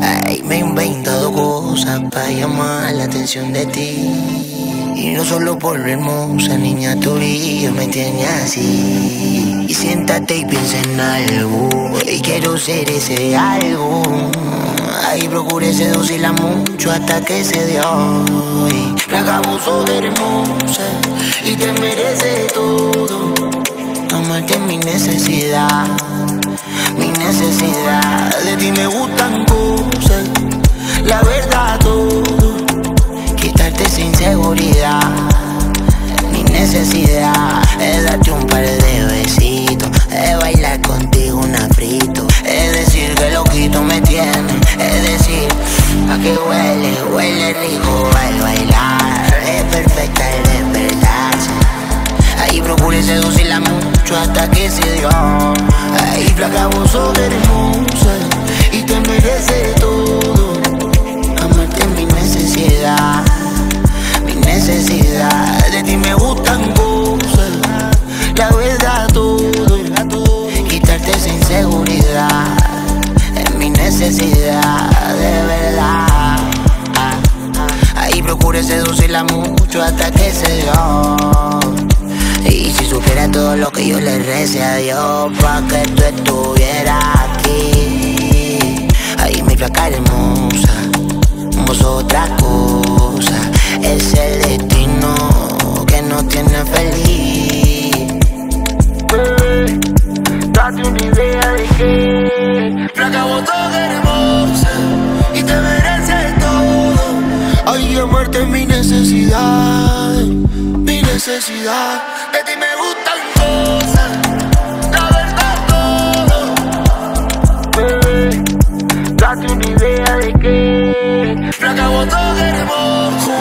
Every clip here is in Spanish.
Ay, me he inventado cosas para llamar la atención de ti. Y no solo por lo hermosa, niña, tu brillo me tiene así. Y siéntate y piensa en algo. Y quiero ser ese algo. Ay, procure seducirla mucho hasta que se dio. Abuso de y te merece todo. Amarte mi necesidad, mi necesidad. De ti me gustan cosas, la verdad todo. Quitarte sin seguridad, mi necesidad. Es darte un par de besitos, es bailar contigo un frito. Es decir que loquito me tiene, es decir, a que huele, huele rico al bailar. Perfecta el despertarse. Ahí procure seducirla mucho hasta que se dio. Ahí flaca vos sos hermosa y te merece todo. Amarte es mi necesidad, mi necesidad. De ti me gustan cosas, la verdad todo. Quitarte esa inseguridad es mi necesidad, de verdad. Seducirla mucho hasta que se dio. Y si supiera todo lo que yo le recé a Dios Pa' que tú estuvieras aquí. Ahí mi flaca hermosa Vos otra cosa. Es el destino que nos tiene feliz. Date una idea de que Flaca vos hermosa amarte es mi necesidad Mi necesidad de ti me gustan cosas, la verdad todo. Bebé, date una idea de que hermoso.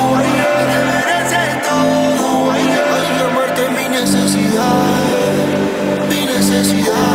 Te mereces todo. Ay, amarte es mi necesidad, mi necesidad.